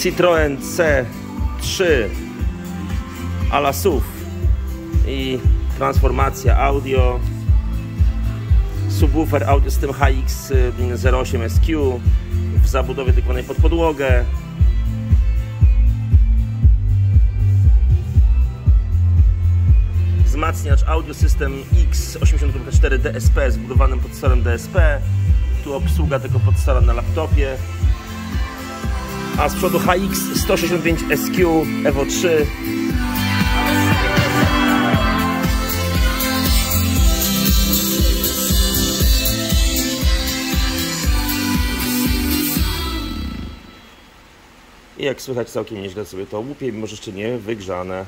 Citroen C3 ala SUV i transformacja audio subwoofer audio system HX08 SQ w zabudowie wykonanej pod podłogę. Wzmacniacz audio system X80.4 DSP zbudowanym pod sterem DSP tu obsługa tego podstara na laptopie a z przodu HX 165 SQ Evo 3 I jak słychać całkiem nieźle sobie to łupie, mimo że jeszcze nie wygrzane.